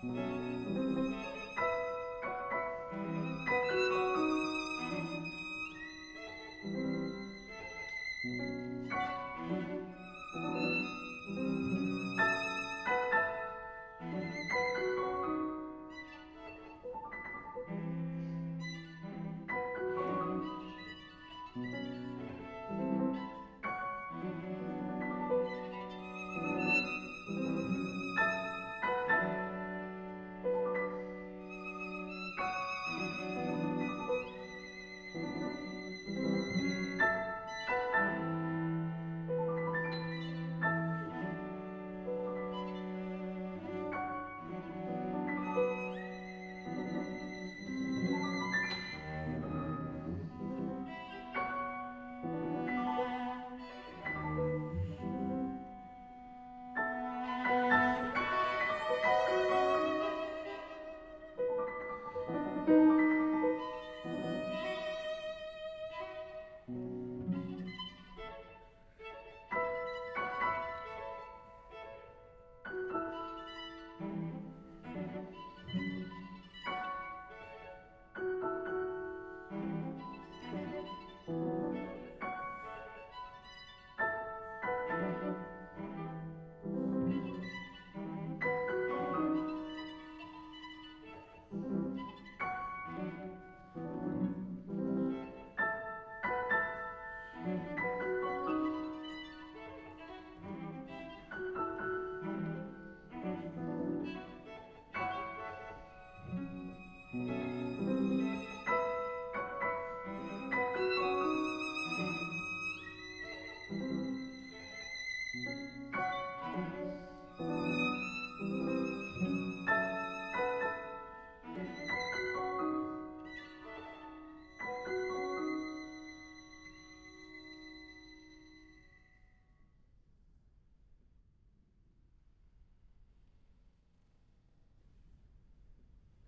Música